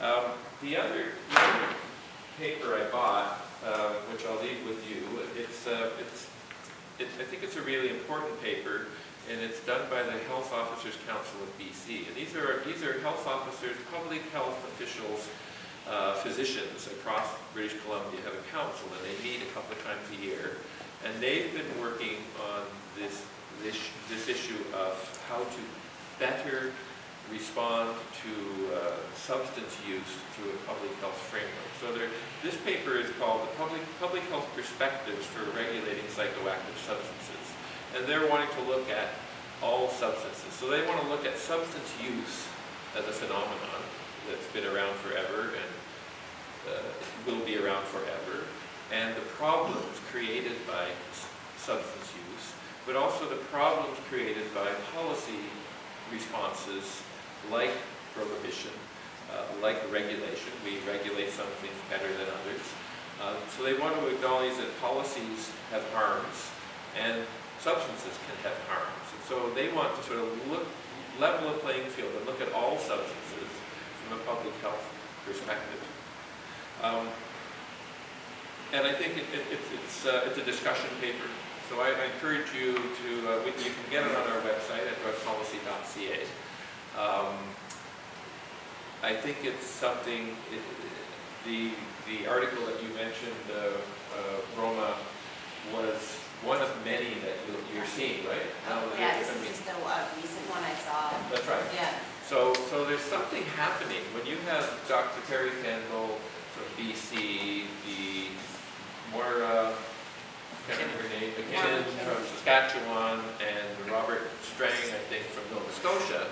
Um, the other, paper I bought, uh, which I'll leave with you, it's, uh, it's, it, I think it's a really important paper, and it's done by the Health Officers Council of BC. And these are, these are health officers, public health officials, uh, physicians across British Columbia have a council, and they meet a couple of times a year. And they've been working on this, this, this issue of how to better respond to uh, substance use through a public health framework. So there, this paper is called the Public, public Health Perspectives for Regulating Psychoactive Substances. And they're wanting to look at all substances. So they want to look at substance use as a phenomenon that's been around forever and uh, will be around forever, and the problems created by substance use, but also the problems created by policy responses like prohibition, uh, like regulation. We regulate some things better than others. Uh, so they want to acknowledge that policies have harms and substances can have harms. And so they want to sort of look, level the playing field and look at all substances from a public health perspective. Um, and I think it, it, it, it's, uh, it's a discussion paper. So I, I encourage you to, uh, you can get it on our website at drugpolicy.ca. Um, I think it's something, it, the, the article that you mentioned, uh, uh, Roma, was one of many that you, you're seeing, right? Oh, Now, yeah, this is just the uh, recent one I saw. That's right. Yeah, So, so there's something happening. When you have Dr. Perry Kendall from BC, the Moira, can't remember her name, McKinnon from Saskatchewan, and Robert Strang, I think, from Nova Scotia,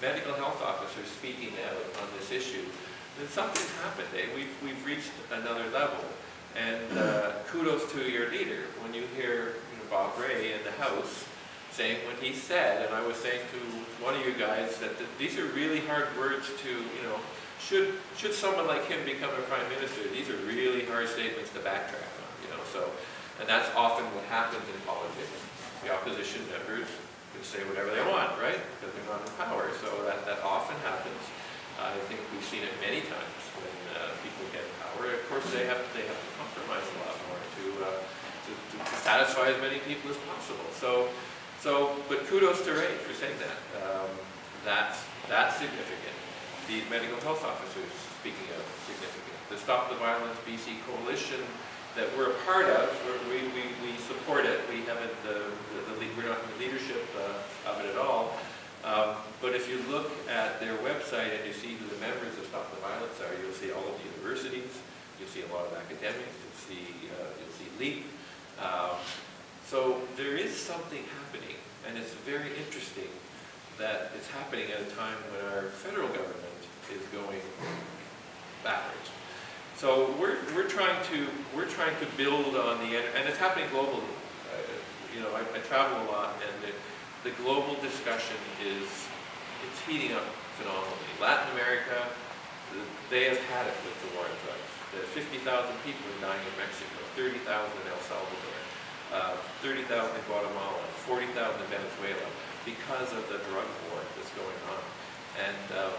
medical health officers speaking out on this issue, then something's happened. eh? We've, we've reached another level. And uh, kudos to your leader. When you hear you know, Bob Rae in the House saying what he said, and I was saying to one of you guys that th- these are really hard words to, you know, should, should someone like him become a prime minister, these are really hard statements to backtrack on, you know, so, and that's often what happens in politics. The opposition members can say whatever they want, right? Because they're not in power, so that, that often happens. I think we've seen it many times when uh, people get power. Of course, they have, they have to compromise a lot more to, uh, to, to to satisfy as many people as possible. So, so, but kudos to Rae for saying that. Um, that's, that's significant. The medical health officers, speaking of significant. The Stop the Violence BC Coalition that we're a part of, we're- we, we, we support it. We haven't, the, the, lead- we're not in the leadership uh, of it at all. Um, but if you look at their website and you see who the members of Stop the Violence are, you'll see all of the universities, you'll see a lot of academics, you'll see, uh, you'll see LEAP. Um, so there is something happening, and it's very interesting that it's happening at a time when our federal government is going. So we're, we're trying to, we're trying to build on the, and it's happening globally. You know, I, I travel a lot, and the, the global discussion is, it's heating up phenomenally. Latin America, they have had it with the war on drugs. The 50,000 people are dying in Mexico, 30,000 in El Salvador, uh, 30,000 in Guatemala, 40,000 in Venezuela, because of the drug war that's going on. And um,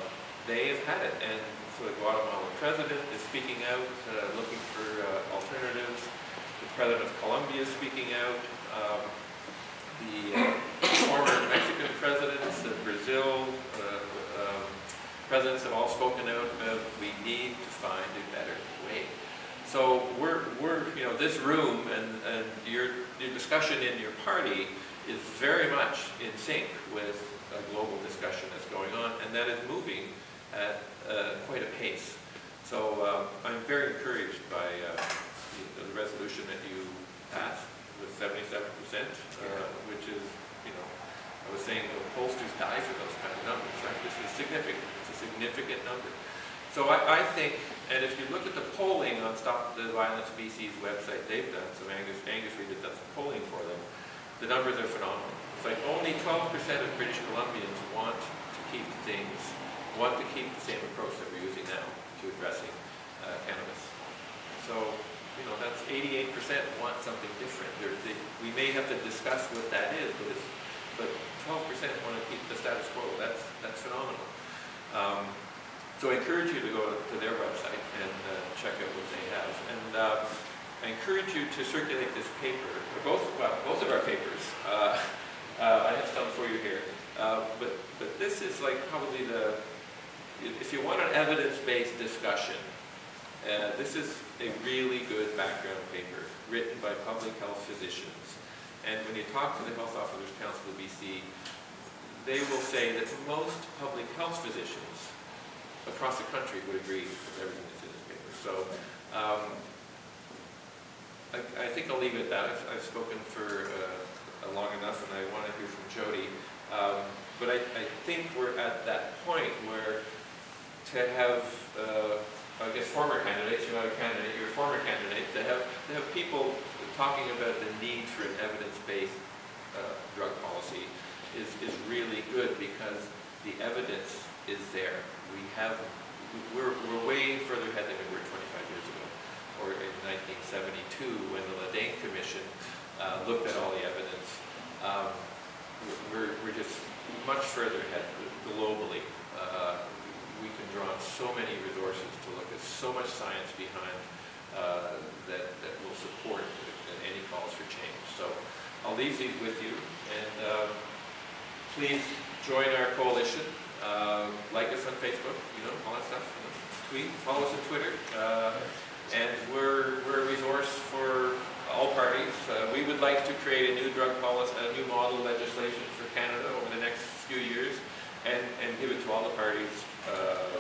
they have had it, and so the Guatemalan president is speaking out, uh, looking for uh, alternatives. The president of Colombia is speaking out. Um, the uh, former Mexican presidents of Brazil, um, presidents have all spoken out about we need to find a better way. So we're, we're you know, this room and, and your, your discussion in your party is very much in sync with a global discussion that's going on, and that is moving at uh, quite a pace. So uh, I'm very encouraged by uh, the, the resolution that you passed with 77%, uh, which is, you know, I was saying the pollsters die for those kind of numbers, right? This is significant. It's a significant number. So I, I think, and if you look at the polling on Stop the Violence BC's website, they've done some, Angus, Angus Reid has done some polling for them, the numbers are phenomenal. It's like only 12% of British Columbians want to keep things, want to keep the same approach that we're using now to addressing uh, cannabis. So, you know, that's 88% want something different. They, we may have to discuss what that is, but but 12% want to keep the status quo. That's, that's phenomenal. Um, So I encourage you to go to their website and uh, check out what they have. And uh, I encourage you to circulate this paper, both, well, both of our papers. Uh, uh, I have some for you here. Uh, But, but this is like probably the, if you want an evidence-based discussion, uh, this is a really good background paper written by public health physicians. And when you talk to the Health Officers Council of BC, they will say that most public health physicians across the country would agree with everything that's in this paper. So um, I, I think I'll leave it at that. I've, I've spoken for uh, long enough and I want to hear from Jody. Um, but I, I think we're at that point to have, uh, I guess, former candidates, you're not a candidate, you're a former candidate, to have, to have people talking about the need for an evidence-based uh, drug policy is, is really good because the evidence is there. We have, we're, we're way further ahead than we were 25 years ago, or in 1972 when the Le Dain Commission uh, looked at all the evidence. Um, we're, we're just much further ahead globally. Uh, we can draw on so many resources to look at so much science behind uh, that, that will support any calls for change. So I'll leave these with you, and um, please join our coalition. Uh, like us on Facebook, you know, all that stuff. Tweet, follow us on Twitter. Uh, and we're, we're a resource for all parties. Uh, we would like to create a new drug policy, a new model legislation for Canada over the next few years and, and give it to all the parties uh,